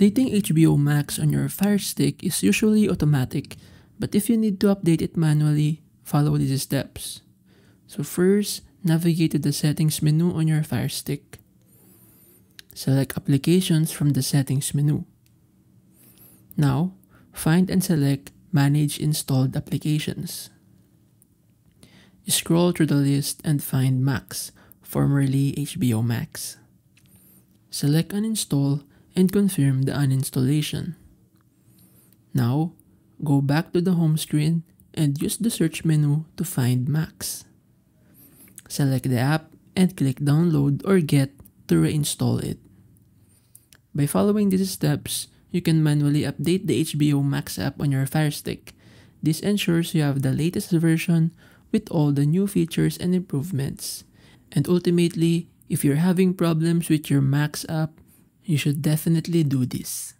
Updating HBO Max on your Fire Stick is usually automatic, but if you need to update it manually, follow these steps. So first, navigate to the settings menu on your Fire Stick. Select applications from the settings menu. Now, find and select manage installed applications. Scroll through the list and find Max, formerly HBO Max. Select uninstall and confirm the uninstallation. Now, go back to the home screen and use the search menu to find Max. Select the app and click download or get to reinstall it. By following these steps, you can manually update the HBO Max app on your Fire Stick. This ensures you have the latest version with all the new features and improvements. And ultimately, if you're having problems with your Max app, you should definitely do this.